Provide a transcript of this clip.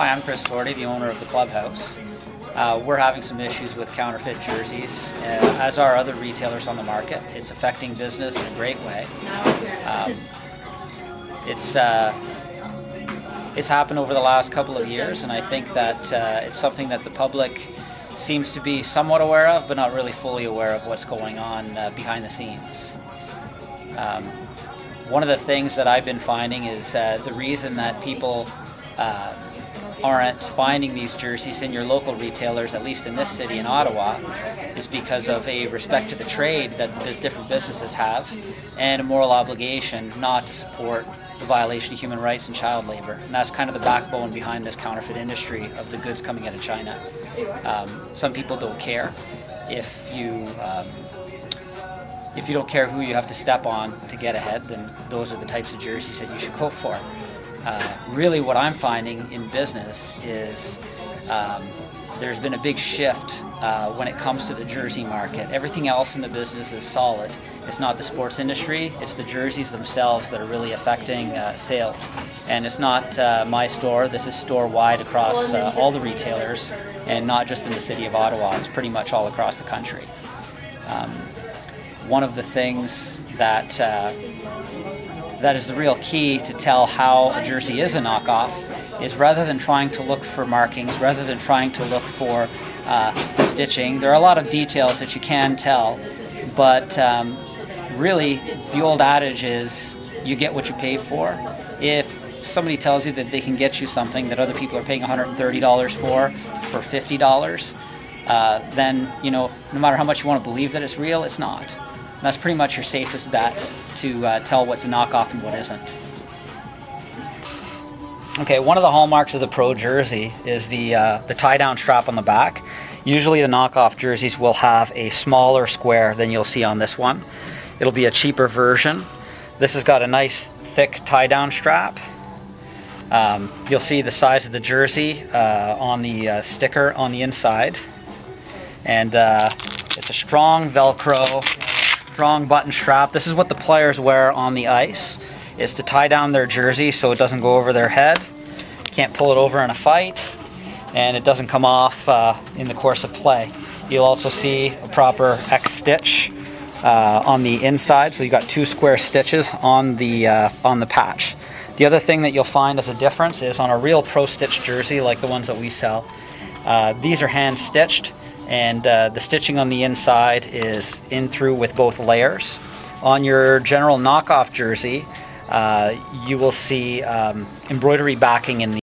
Hi, I'm Chris Torti, the owner of the clubhouse. Uh, we're having some issues with counterfeit jerseys, uh, as are other retailers on the market. It's affecting business in a great way. Um, it's uh, it's happened over the last couple of years, and I think that uh, it's something that the public seems to be somewhat aware of, but not really fully aware of what's going on uh, behind the scenes. Um, one of the things that I've been finding is uh, the reason that people aren't finding these jerseys in your local retailers, at least in this city in Ottawa, is because of a respect to the trade that the different businesses have and a moral obligation not to support the violation of human rights and child labor. And that's kind of the backbone behind this counterfeit industry of the goods coming out of China. Um, some people don't care if you um, if you don't care who you have to step on to get ahead, then those are the types of jerseys that you should go for. Uh, really what I'm finding in business is um, there's been a big shift uh, when it comes to the jersey market. Everything else in the business is solid. It's not the sports industry, it's the jerseys themselves that are really affecting uh, sales. And it's not uh, my store, this is store wide across uh, all the retailers and not just in the city of Ottawa, it's pretty much all across the country. Um, one of the things that uh, that is the real key to tell how a jersey is a knockoff is rather than trying to look for markings, rather than trying to look for uh, stitching, there are a lot of details that you can tell, but um, really the old adage is you get what you pay for. If somebody tells you that they can get you something that other people are paying $130 for for $50, uh, then you know no matter how much you want to believe that it's real, it's not. And that's pretty much your safest bet to uh, tell what's a knockoff and what isn't. Okay, one of the hallmarks of the pro jersey is the uh, the tie down strap on the back. Usually the knockoff jerseys will have a smaller square than you'll see on this one. It'll be a cheaper version. This has got a nice thick tie down strap. Um, you'll see the size of the jersey uh, on the uh, sticker on the inside. And uh, it's a strong Velcro strong button strap. This is what the players wear on the ice, is to tie down their jersey so it doesn't go over their head. Can't pull it over in a fight, and it doesn't come off uh, in the course of play. You'll also see a proper X stitch uh, on the inside, so you've got two square stitches on the uh, on the patch. The other thing that you'll find as a difference is on a real pro stitch jersey, like the ones that we sell, uh, these are hand stitched and uh, the stitching on the inside is in through with both layers. On your general knockoff jersey, uh, you will see um, embroidery backing in the